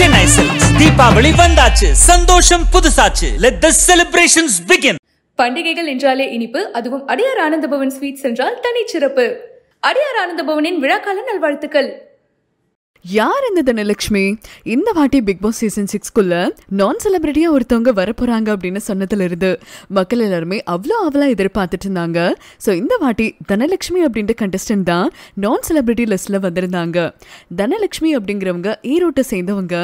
Chennai silks Deepavali வந்தாச்சு. சந்தோஷம் புதுசாச்சு. லெட் த செலிப்ரேஷன்ஸ் பிகின் பண்டிகைகள் என்றாலே இனிப்பு அதுவும் அடியார் ஆனந்தபவன் ஸ்வீட்ஸ் என்றால் தனிச்சிறப்பு. அடியார் ஆனந்தபவனின் விழாக்கால நல்வாழ்த்துக்கள். யார் இந்த தனலட்சுமி? இந்த வாட்டி பிக் பாஸ் சீசன் சிக்ஸ்குள்ள நான் செலிபிரிட்டியா ஒருத்தவங்க வரப்போறாங்க அப்படின்னு சொன்னதுல இருந்து மக்கள் எல்லாருமே அவ்வளோ அவலா எதிர்பார்த்துட்டு இருந்தாங்க. ஸோ இந்த வாட்டி தனலட்சுமி அப்படின்ற கண்டஸ்டன்ட் தான் நான் செலிபிரிட்டி லிஸ்ட்ல வந்திருந்தாங்க. தனலட்சுமி அப்படிங்கிறவங்க ஈரோட்டை சேர்ந்தவங்க.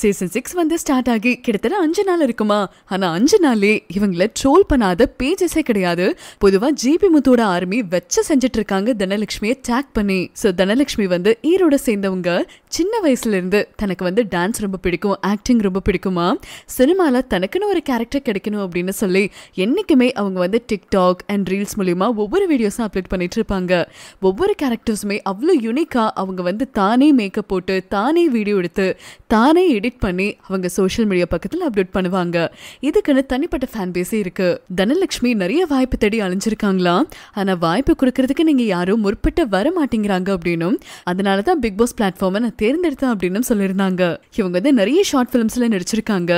சீசன் சிக்ஸ் வந்து ஸ்டார்ட் ஆகி கிட்டத்தட்ட அஞ்சு நாள் இருக்குமா? ஆனா அஞ்சு நாளே இவங்கள ட்ரோல் பண்ணாத பேஜஸே கிடையாது. பொதுவா ஜிபி முத்தோட ஆர்மி வச்சு செஞ்சுட்டு இருக்காங்க தனலட்சுமியை டேக் பண்ணி. ஸோ தனலட்சுமி வந்து ஈரோட சேர்ந்தவங்க சின்ன வயசுல இருந்து தனக்கு வந்து டான்ஸ் ரொம்ப பிடிக்கும் ஆக்டிங் ரொம்ப பிடிக்குமா? சினிமாவில் தனக்குன்னு ஒரு கேரக்டர் கிடைக்கணும் அப்படின்னு சொல்லி என்னைக்குமே அவங்க வந்து டிக்டாக் அண்ட் ரீல்ஸ் மூலியமா ஒவ்வொரு வீடியோஸும் அப்லோட் பண்ணிட்டு இருப்பாங்க ஒவ்வொரு கேரக்டர்ஸுமே அவ்வளோ யூனிக்காக அவங்க வந்து தானே மேக்கப் போட்டு தானே வீடியோ எடுத்து தானே எடிட் பண்ணி அவங்க சோஷியல் மீடியா பக்கத்தில் அப்லோட் பண்ணுவாங்க. இதுக்குன்னு தனிப்பட்ட ஃபேன் பேஸே இருக்கு. தனலட்சுமி நிறைய வாய்ப்பு தேடி அழிஞ்சிருக்காங்களா? ஆனா வாய்ப்பு கொடுக்கறதுக்கு நீங்க யாரும் முற்பட்டு வர மாட்டேங்கிறாங்க அப்படின்னும். அதனால தான் பிக் பாஸ் பிளாட்ஃபார்மை நான் தேர்ந்தெடுத்தேன் அப்படின்னு சொல்லியிருந்தாங்க. இவங்க வந்து நிறைய ஷார்ட் ஃபிலிம்ஸ்ல நடிச்சிருக்காங்க.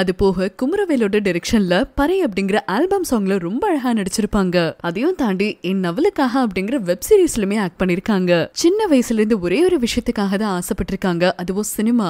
அது போக குமரவேலோட டெரெக்ஷன்ல பறை அப்படிங்கிற ஆல்பம் சாங்ல ரொம்ப அழகா நடிச்சிருப்பாங்க. அதையும் தாண்டி என் நவலுக்காக அப்படிங்கிற வெப் சீரிஸ்லயுமே ஆக்ட் பண்ணிருக்காங்க. சின்ன வயசுல இருந்து ஒரே ஒரு விஷயத்துக்காக தான் ஆசைப்பட்டிருக்காங்க. அதுவும் சினிமா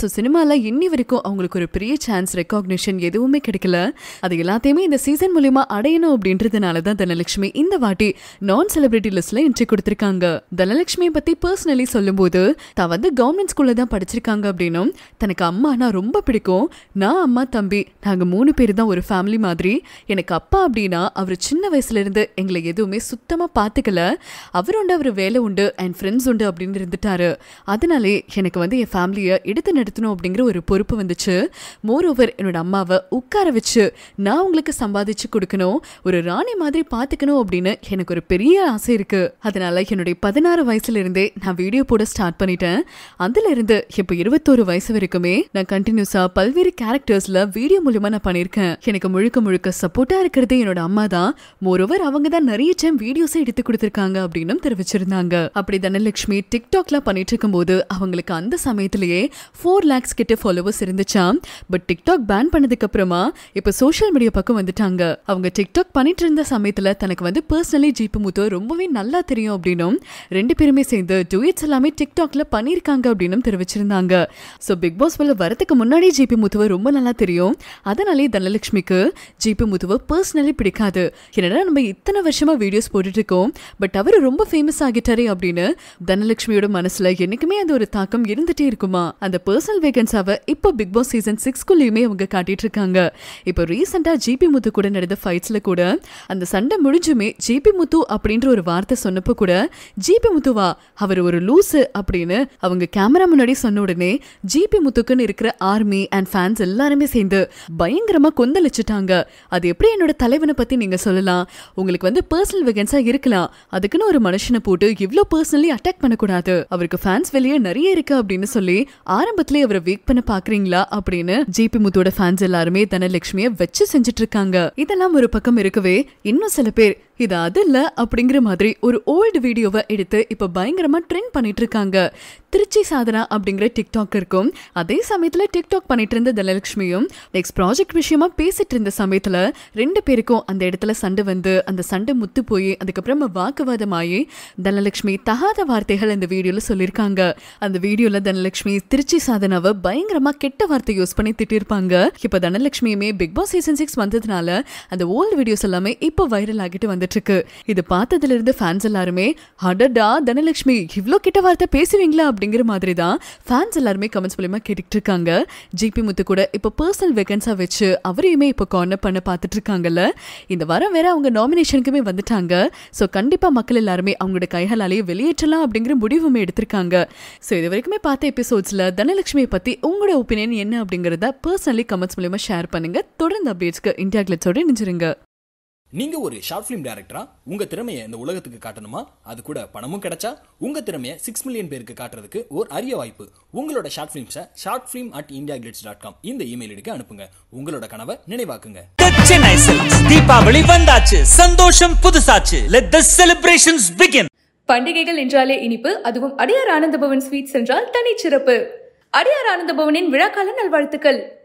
ஸோ சினிமால இன்னி வரைக்கும் அவங்களுக்கு ஒரு பெரிய சான்ஸ் ரெக்காக்னிஷன் எதுவுமே கிடைக்கல. அது எல்லாத்தையுமே இந்த சீசன் மூலியமா அடையணும் அப்படின்றதுனால தான் தனலட்சுமி இந்த வாட்டி நான் செலிபிரிட்டி லிஸ்ட்ல என்ட்ரி கொடுத்திருக்காங்க. தனலட்சுமியை பத்தி பர்சனலி சொல்லும்போது தான் வந்து கவர்மெண்ட் ஸ்கூலில் தான் படிச்சிருக்காங்க அப்படின்னும் தனக்கு அம்மானா ரொம்ப பிடிக்கும். நான் அம்மா தம்பி நாங்க மூணு பேர் தான் ஒரு ஃபேமிலி மாதிரி. எனக்கு அப்பா அப்படின்னா அவர் சின்ன வயசுல இருந்து எங்களை எதுவுமே சுத்தமா பார்த்துக்கல அவர் உண்டு அவர் வேலை உண்டு அண்ட் ஃப்ரெண்ட்ஸ் உண்டு அப்படின்னு இருந்துட்டாரு. அதனாலே எனக்கு வந்து என் ஃபேமிலியை எடுத்து நடத்தணும் அப்படிங்கிற ஒரு பொறுப்பு வந்துச்சு. மோர் ஓவர் என்னோட அம்மாவை உட்கார வச்சு நான் உங்களுக்கு சம்பாதிச்சு கொடுக்கணும் ஒரு ராணி மாதிரி பார்த்துக்கணும் அப்படின்னு எனக்கு ஒரு பெரிய ஆசை இருக்கு. அதனால என்னுடைய பதினாறு வயசுல இருந்தே நான் வீடியோ போட ஸ்டார்ட் பண்ணிட்டேன். அதுல இருந்து இப்போ இருபத்தோரு வயசு வரைக்குமே நான் கண்டினியூஸா பல்வேறு கேரக்டர்ஸ்ல வீடியோ மூலியமா நான் பண்ணியிருக்கேன். எனக்கு முழுக்க முழுக்க சப்போர்ட்டா இருக்கிறது என்னோட அம்மா தான். மோரோவர் அவங்க தான் நிறைய டைம் வீடியோஸை எடுத்து கொடுத்துருக்காங்க அப்படின்னு தெரிவிச்சிருந்தாங்க. அப்படி தனலட்சுமி டிக்டாக்ல பண்ணிட்டு இருக்கும்போது அவங்களுக்கு அந்த சமயத்திலேயே ஃபோர் லேக்ஸ் கிட்ட ஃபாலோவர்ஸ் இருந்துச்சாம் பட் டிக்டாக் பேன் பண்ணதுக்கு அப்புறமா இப்ப சோஷியல் மீடியா பக்கம் வந்துட்டாங்க. அவங்க டிக்டாக் பண்ணிட்டு இருந்த சமயத்துல தனக்கு வந்து பர்சனலி ஜீப்பு முத்து ரொம்பவே நல்லா தெரியும் அப்படின்னும் ரெண்டு பேருமே சேர்ந்து டூயட்ஸ் எல்லாமே டிக்டாக்ல பண்ணி பண்ணியிருக்காங்க அப்படின்னு தெரிவிச்சிருந்தாங்க. ஸோ பிக் பாஸ் உள்ள வரதுக்கு முன்னாடி ஜிபி முத்துவை ரொம்ப நல்லா தெரியும். அதனாலே தனலட்சுமிக்கு ஜிபி முத்துவை பர்சனலி பிடிக்காது. என்னடா நம்ம இத்தனை வருஷமா வீடியோஸ் போட்டுட்டு இருக்கோம். பட் அவர் ரொம்ப ஃபேமஸ் ஆகிட்டாரே அப்படின்னு தனலட்சுமியோட மனசுல என்னைக்குமே அந்த ஒரு தாக்கம் இருந்துட்டே இருக்குமா? அந்த பர்சனல் வேகன்ஸாவை இப்போ பிக் பாஸ் சீசன் சிக்ஸ்குள்ளேயுமே அவங்க காட்டிட்டு இருக்காங்க. இப்போ ரீசெண்டா ஜிபி முத்து கூட நடந்த ஃபைட்ஸ்ல கூட அந்த சண்டை முடிஞ்சுமே ஜிபி முத்து அப்படின்ற ஒரு வார்த்தை சொன்னப்போ கூட ஜிபி முத்துவா அவர் ஒரு லூசு அப்படின்னு அவங்க கேமரா முன்னாடி சொன்ன உடனே ஜிபி முத்துக்குன்னு இருக்கிற ஆர்மி அண்ட் ஃபேன்ஸ் எல்லாருமே சேர்ந்து பயங்கரமா கொந்தளிச்சுட்டாங்க. அது எப்படி என்னோட தலைவனை பத்தி நீங்க சொல்லலாம்? உங்களுக்கு வந்து பர்சனல் வெகன்ஸா இருக்கலாம். அதுக்குன்னு ஒரு மனுஷனை போட்டு இவ்வளோ பர்சனலி அட்டாக் பண்ணக்கூடாது. அவருக்கு ஃபேன்ஸ் வெளியே நிறைய இருக்கு அப்படின்னு சொல்லி ஆரம்பத்திலே அவரை வீக் பண்ண பாக்குறீங்களா அப்படின்னு ஜிபி முத்தோட ஃபேன்ஸ் எல்லாருமே தனலட்சுமியை வச்சு செஞ்சுட்டு இருக்காங்க இதெல்லாம் ஒரு பக்கம் இருக்கவே இன்னும் சில பேர் இது அது இல்ல அப்படிங்கிற மாதிரி ஒரு ஓல்டு வீடியோவை எடுத்து இப்ப பயங்கரமா ட்ரெண்ட் பண்ணிட்டு இருக்காங்க திருச்சி சாதனா அப்படிங்கிற டிக்டாக் இருக்கும். அதே சமயத்தில் டிக்டாக் பண்ணிட்டு இருந்த தனலட்சுமியும் நெக்ஸ்ட் ப்ராஜெக்ட் விஷயமா பேசிட்டு இருந்த சமயத்தில் ரெண்டு பேருக்கும் அந்த இடத்துல சண்டை வந்து அந்த சண்டை முத்து போய் அதுக்கப்புறமா வாக்குவாதமாகி தனலட்சுமி தகாத வார்த்தைகள் அந்த வீடியோவில் சொல்லியிருக்காங்க அந்த வீடியோவில் தனலட்சுமி திருச்சி சாதனாவை பயங்கரமாக கெட்ட வார்த்தை யூஸ் பண்ணி திட்டிருப்பாங்க. இப்போ தனலட்சுமியுமே பிக் பாஸ் சீசன் சிக்ஸ் வந்ததுனால அந்த ஓல்டு வீடியோஸ் எல்லாமே இப்போ வைரல் ஆகிட்டு வந்துட்டு இருக்கு இது பார்த்ததுல இருந்து ஃபேன்ஸ் எல்லாருமே அடடா தனலட்சுமி இவ்வளோ கெட்ட வார்த்தை பேசுவீங்களா அப்படிங்கிற மாதிரி தான் ஃபேன்ஸ் எல்லாருமே கமெண்ட்ஸ் மூலியமாக கேட்டுக்கிட்டு இருக்காங்க ஜிபி முத்து கூட இப்போ பர்சனல் வேகன்ஸாக வச்சு அவரையுமே இப்போ கார்னர் பண்ண பார்த்துட்டு இருக்காங்கல்ல இந்த வாரம் வேற அவங்க நாமினேஷனுக்குமே வந்துட்டாங்க. ஸோ கண்டிப்பாக மக்கள் எல்லாருமே அவங்களோட கைகளாலேயே வெளியேற்றலாம் அப்படிங்கிற முடிவுமே எடுத்திருக்காங்க. ஸோ இது வரைக்குமே பார்த்த எபிசோட்ஸில் தனலட்சுமியை பற்றி உங்களோட ஒப்பீனியன் என்ன அப்படிங்கிறத பர்சனலி கமெண்ட்ஸ் மூலியமாக ஷேர் பண்ணுங்க. தொடர்ந்து அப்டேட்ஸ்க்கு இந்தியா கிளட்ஸோட நினைச்சிருங்க நீங்க ஒரு ஷார்ட் ஃபிலிம் டைரக்டரா உங்க திறமையை இந்த உலகத்துக்கு காட்டணுமா? அது கூட பணமும் கிடைச்சா உங்க திறமையை சிக்ஸ் மில்லியன் பேருக்கு காட்டுறதுக்கு ஒரு அரிய வாய்ப்பு. உங்களோட short ஃபிலிம்ஸை short film at India dot com இந்த இமெயில் ஐடிக்கு அனுப்புங்க. உங்களோட கனவை நினைவாக்குங்க. தீபாவளி வந்தாச்சு சந்தோஷம் புதுசாச்சு. லெட் த செலிப்ரேஷன்ஸ் பிகின் பண்டிகைகள் என்றாலே இனிப்பு அதுவும் அடியார் ஆனந்தபவன் ஸ்வீட்ஸ் என்றால் தனிச்சிறப்பு. அடியார் ஆனந்த பவனின் விழாக்கால நல்வாழ்த்துக்கள்.